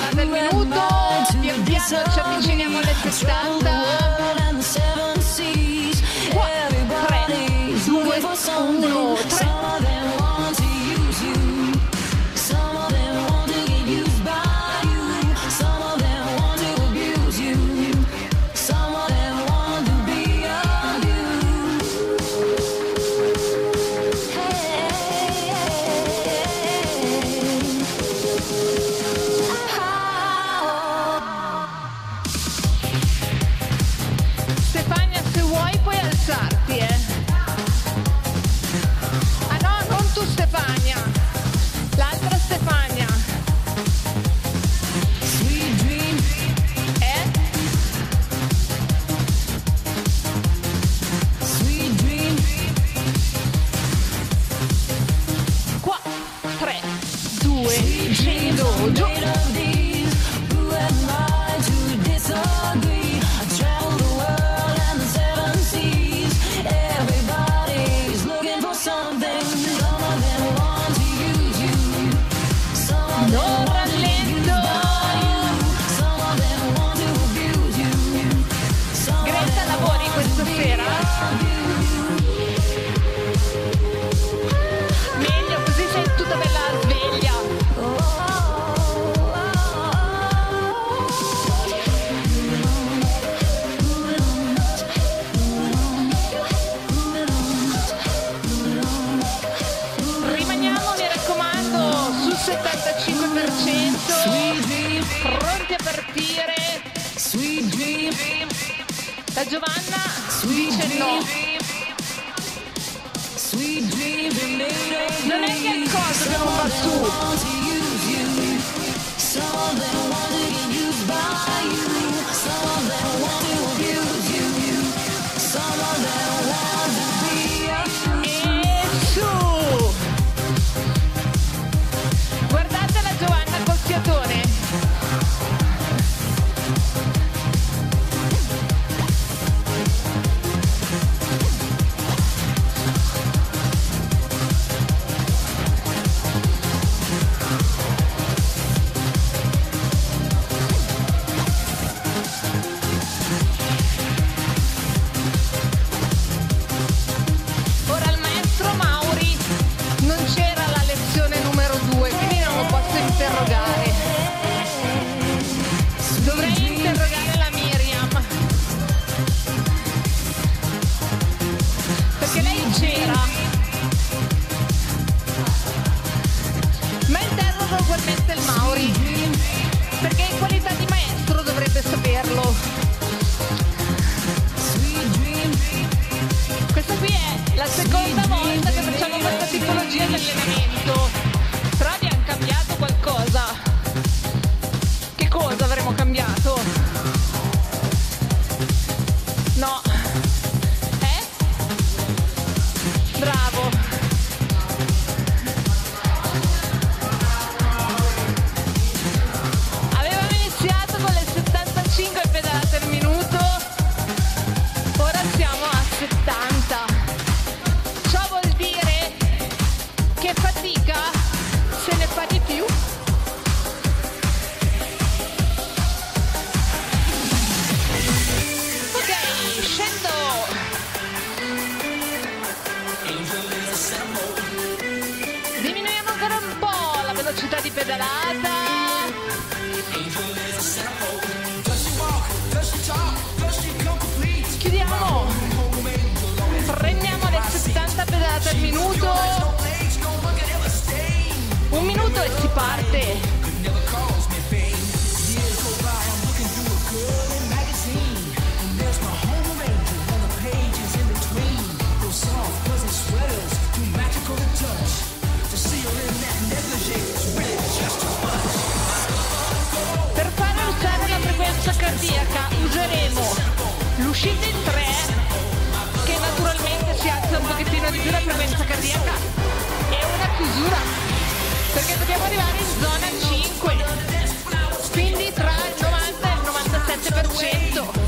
80 le pedalate al minuto, pian piano ci avviciniamo alle 70. l'uscita in tre che naturalmente si alza un pochettino di più la frequenza cardiaca. E una chiusura perché dobbiamo arrivare in zona 5 quindi tra il 90 e il 97%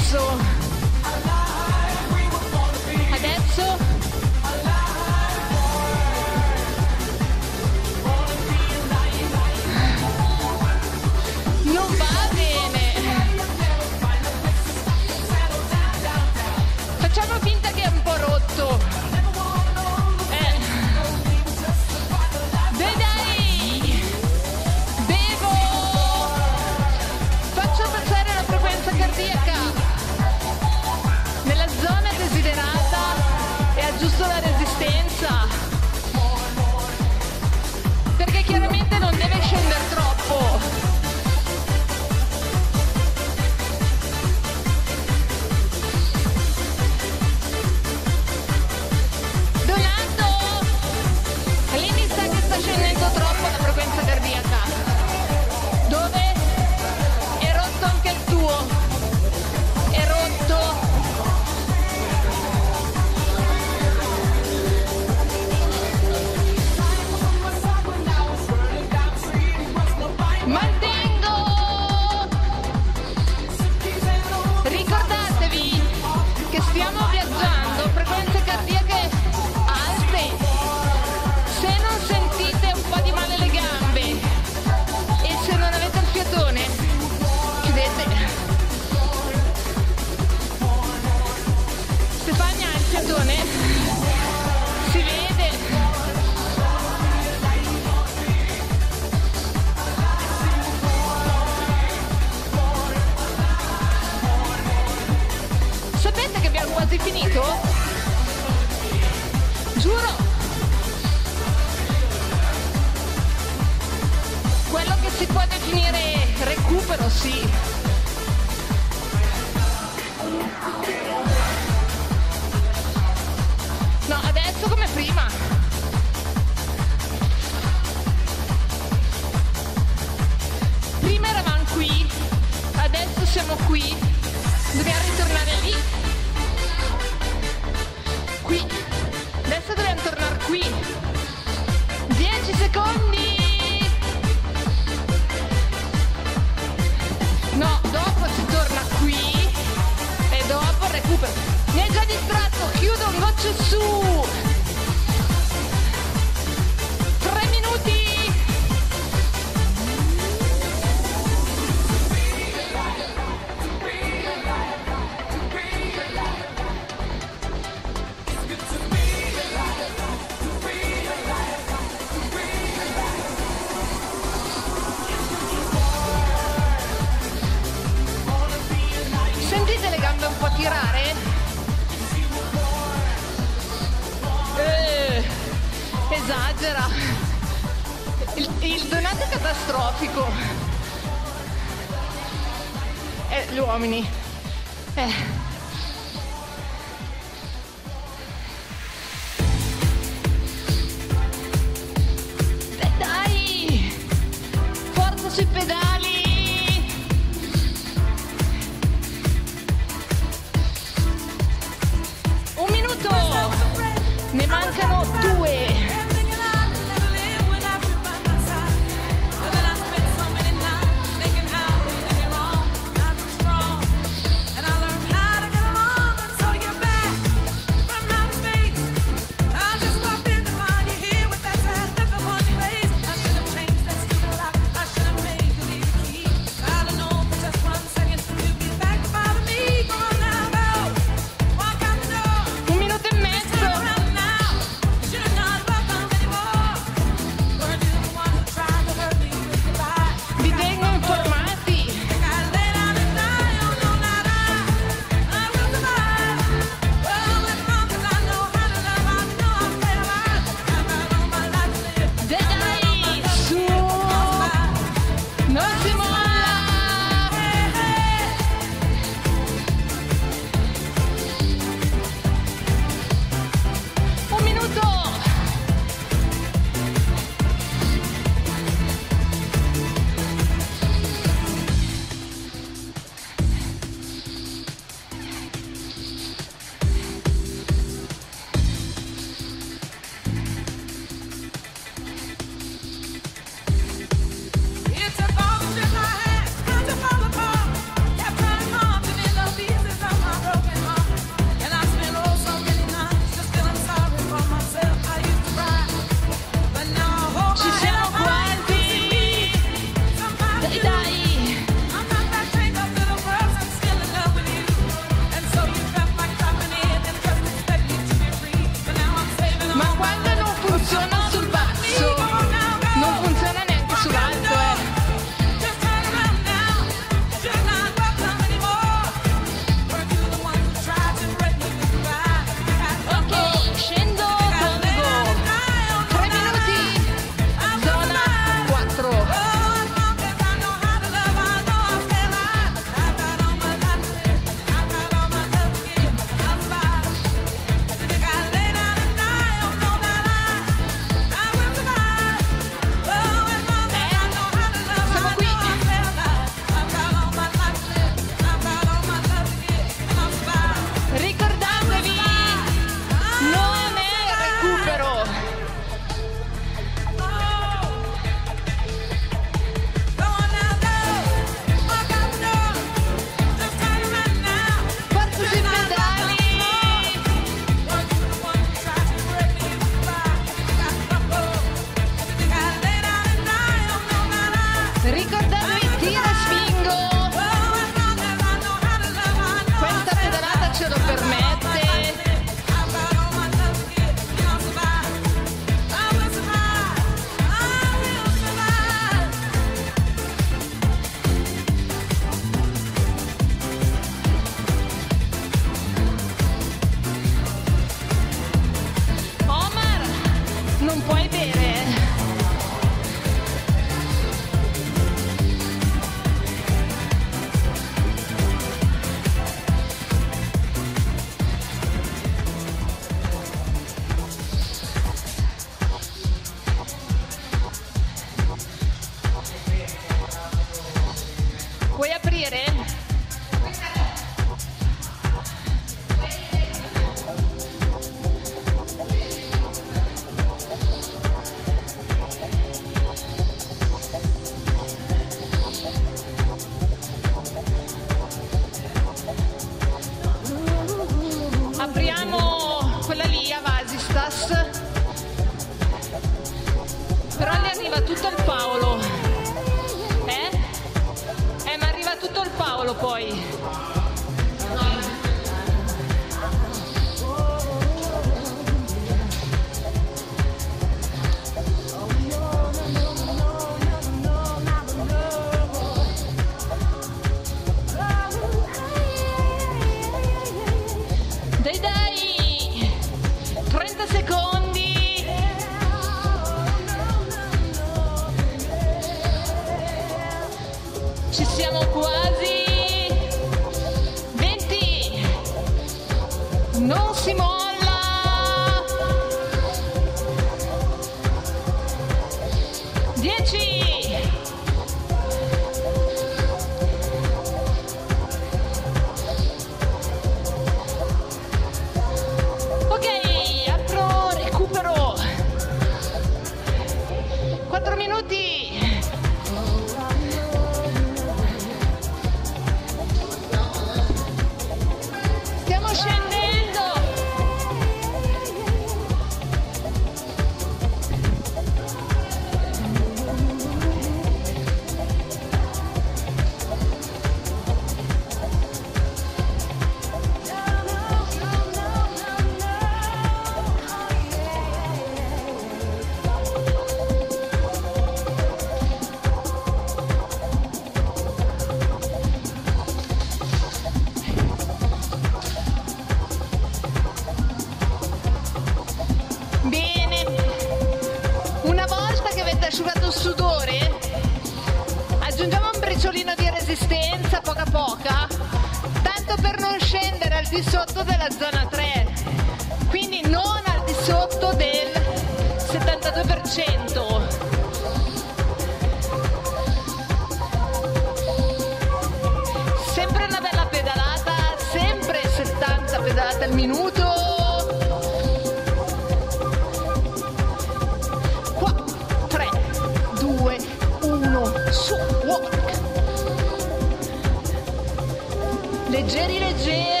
Leggeri, leggeri.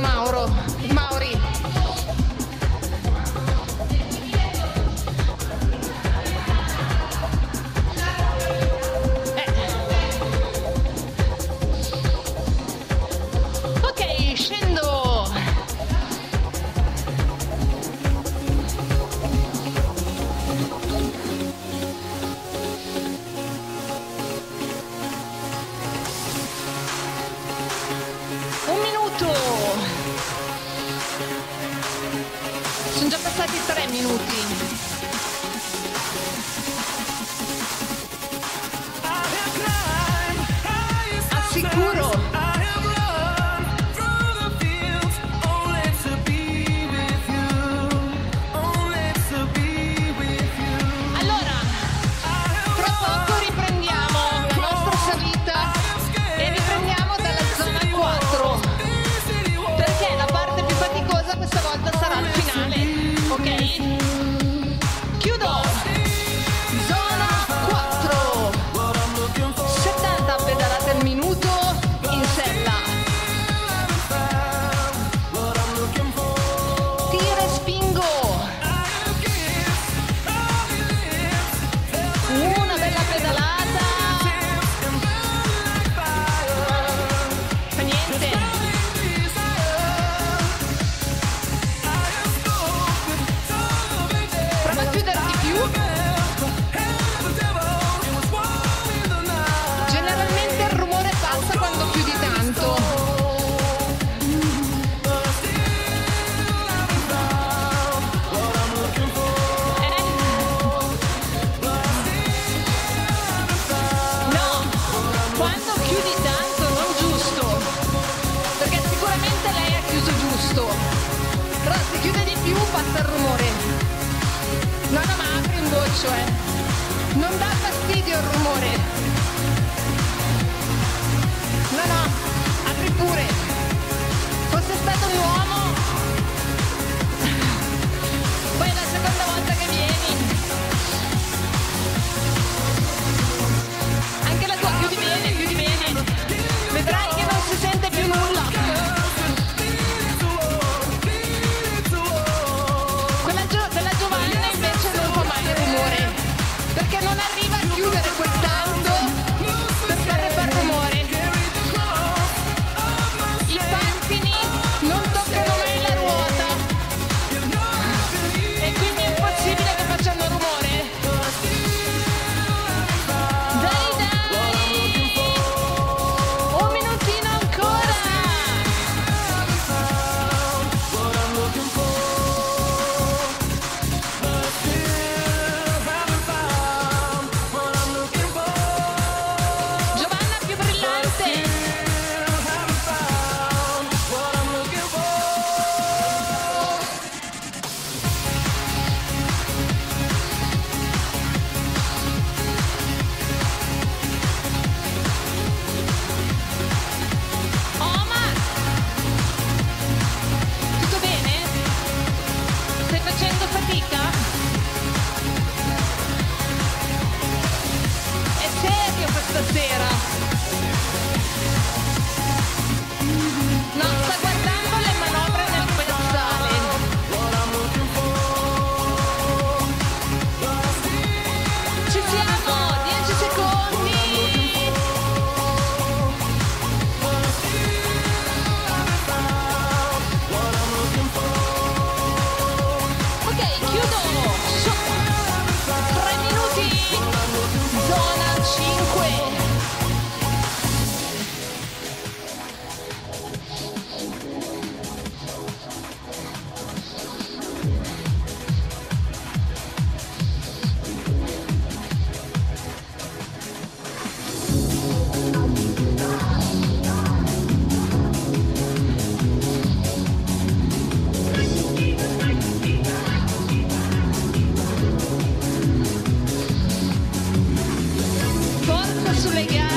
forma oro acho legal.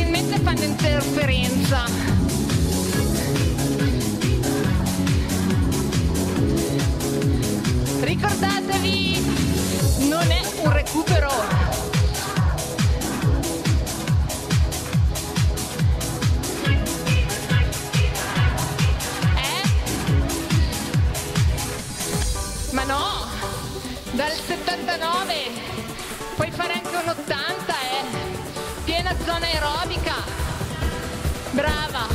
probabilmente fanno interferenza. Ricordatevi, non è un recupero. Ma no, dal 79 bella zona aerobica. Brava.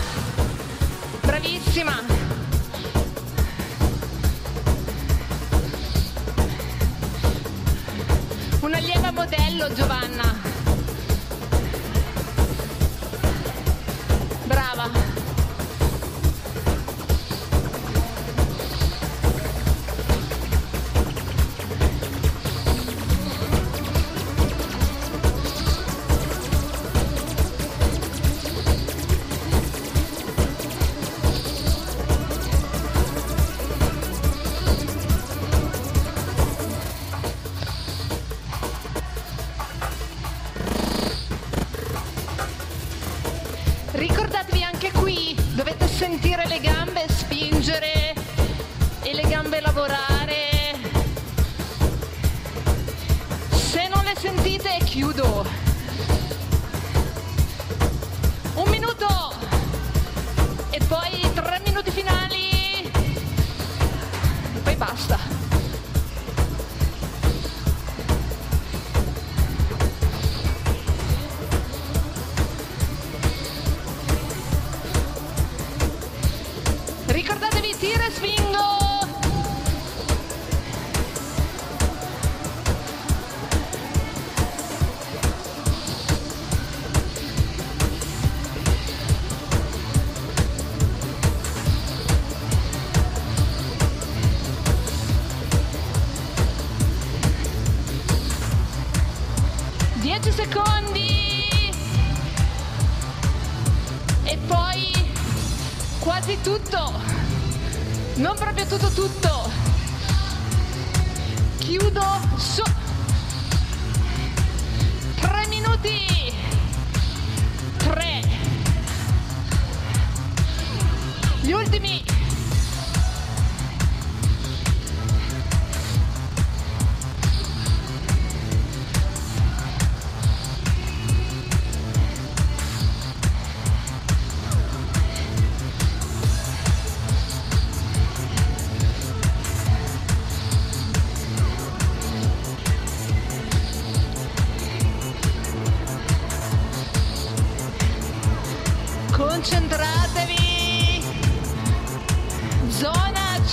Bravissima. Una lieva modello Giovanna.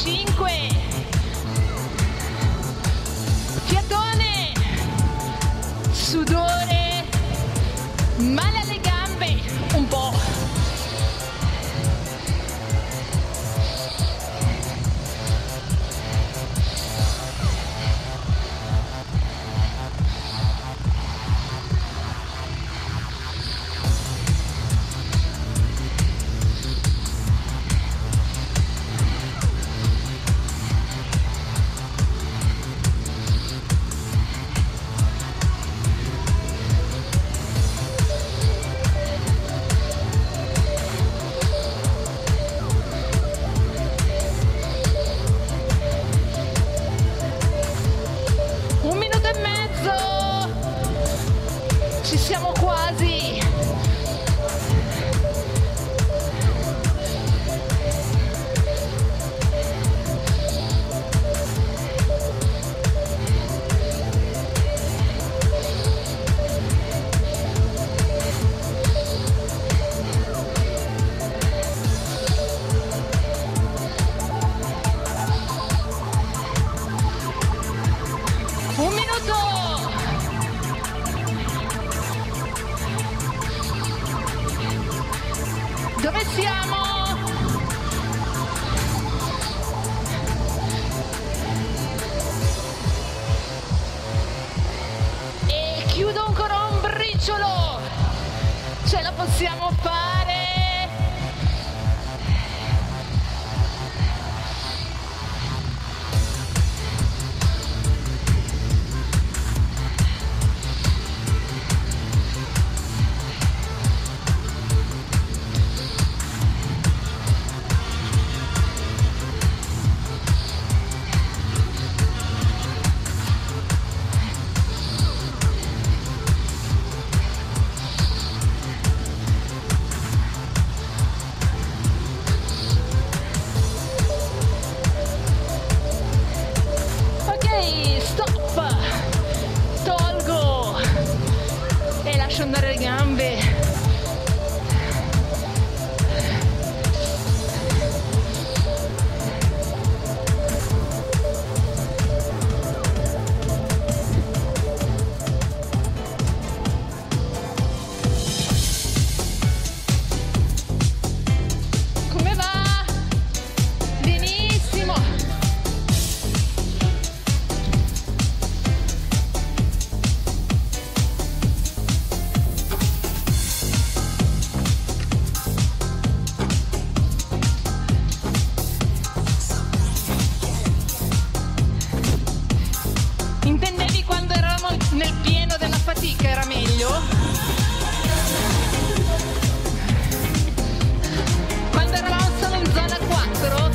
5 fiatone. Sudore. possiamo fare? Intendevi quando eravamo nel pieno della fatica era meglio? Quando eravamo solo in zona 4?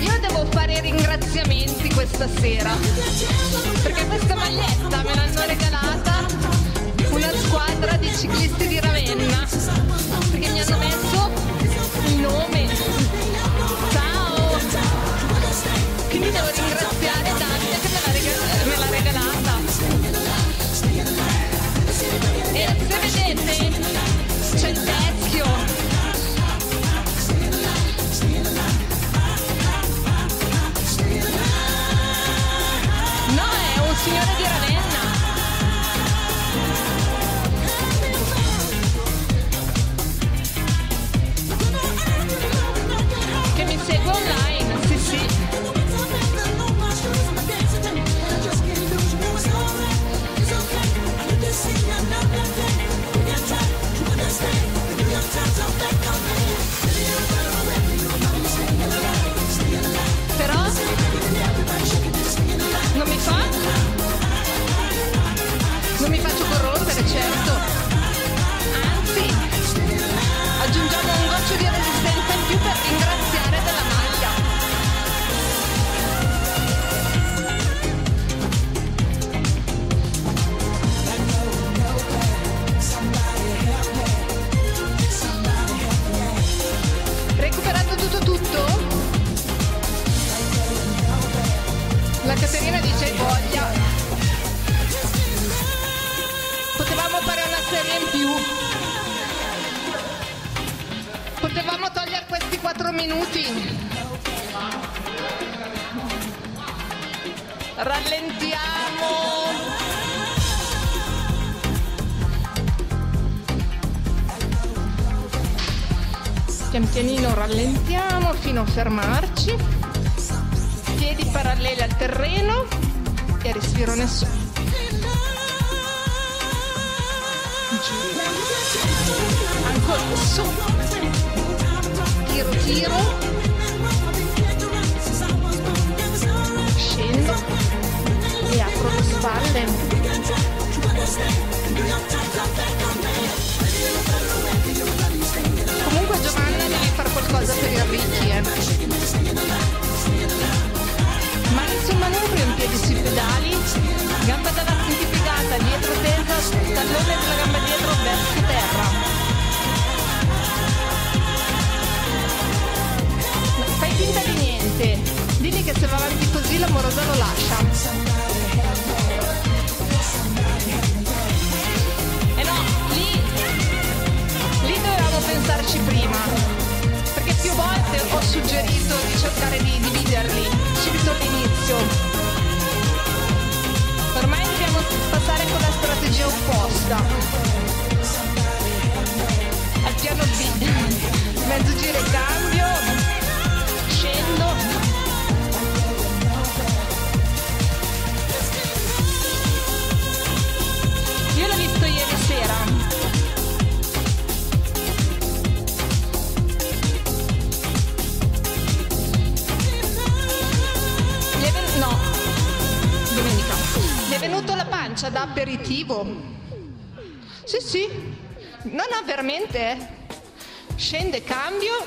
Io devo fare i ringraziamenti questa sera perché questa maglietta i ciclisti di Ravenna perché mi hanno messo il nome. Ciao! Quindi devo ringraziare scusa. Al piano B, mezzo giro e cambio, scendo. Io l'ho visto ieri sera. No, domenica. Mi è venuto la pancia da aperitivo. Sì, sì. No, no, veramente. Scende, cambio,